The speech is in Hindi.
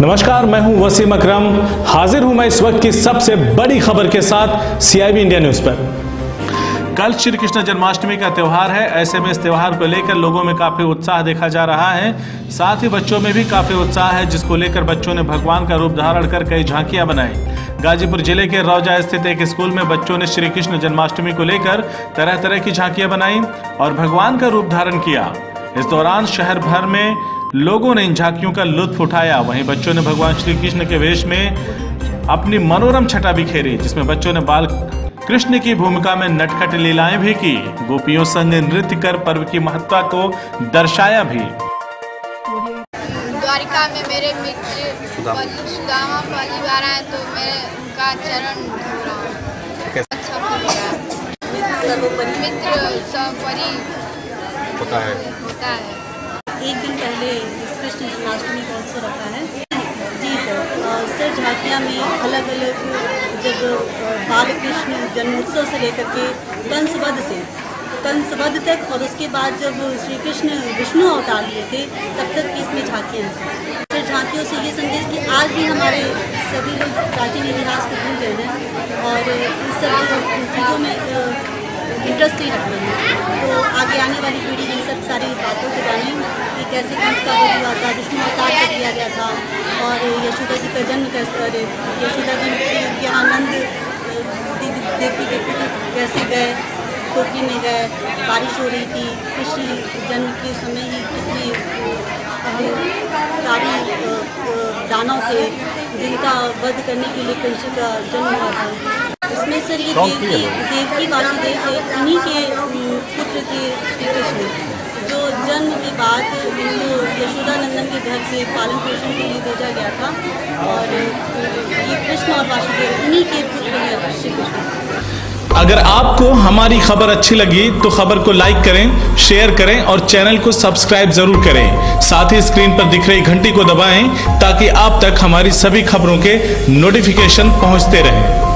नमस्कार, मैं हूँ वसीम अकरम। हाजिर हूँ मैं इस वक्त की सबसे बड़ी खबर के साथ सीआईबी इंडिया न्यूज़ पर। कल श्री कृष्ण जन्माष्टमी का त्यौहार है। ऐसे में इस त्यौहार को लेकर लोगों में काफ़ी उत्साह देखा जा रहा है। साथ ही बच्चों में भी काफ़ी उत्साह है, जिसको लेकर बच्चों ने भगवान का रूप धारण कर कई झांकियाँ बनाई। गाजीपुर ज़िले के रौजा स्थित एक स्कूल में बच्चों ने श्री कृष्ण जन्माष्टमी को लेकर तरह तरह की झांकियाँ बनाई और भगवान का रूप धारण किया। इस दौरान शहर भर में लोगों ने इन झांकियों का लुत्फ उठाया। वहीं बच्चों ने भगवान श्री कृष्ण के वेश में अपनी मनोरम छटा बिखेरी जिसमें बच्चों ने बाल कृष्ण की भूमिका में नटखट लीलाएँ भी की गोपियों संग नृत्य कर पर्व की महत्ता को दर्शाया भी। द्वारिका में मेरे मित्र आए तो मैं उनका चरण हूँ। अच्छा मित्र सब परि होता है। होता है एक दिन पहले इस कृष्ण जन्माष्टमी का उत्सव रखा है जी सर अ, झांकियाँ में अलग अलग जब बाल कृष्ण जन्मोत्सव से लेकर के कंसवध से कंसवध तक और उसके बाद जब श्री कृष्ण विष्णु अवतार लिए थे तब तक इसमें झांकियाँ हैं। सर झांकियों से ये संदेश कि आज भी हमारे सभी लोग प्राचीन इतिहास को भूल गए हैं और इस सब चीज़ों में इंटरेस्ट नहीं रखते हैं। तो आगे आने वाली पीढ़ी इन सब सारी बातों को जाने। कि कैसे का वध हुआ था विष्णु अवतार कर दिया गया था और यशोदा जी का जन्म कैसे यशोदा जी के आनंद देवती के कैसे गए टोकरी में गए बारिश हो रही थी कृष्ण जन्म के समय ही कितने कारी दानव थे जिनका वध करने के लिए कृषि का जन्म हुआ था। इसमें सर ये देवकी देवकी वासुदेव थे उन्हीं के पुत्र थे श्री कृष्ण। के इनको यशोदा नंदन के घर से पालन पोषण के लिए भेजा गया था और ये कृष्ण और वासुदेव इन्हीं के पुत्र हैं, श्री कृष्ण। अगर आपको हमारी खबर अच्छी लगी तो खबर को लाइक करें, शेयर करें और चैनल को सब्सक्राइब ज़रूर करें। साथ ही स्क्रीन पर दिख रही घंटी को दबाएँ ताकि आप तक हमारी सभी खबरों के नोटिफिकेशन पहुँचते रहें।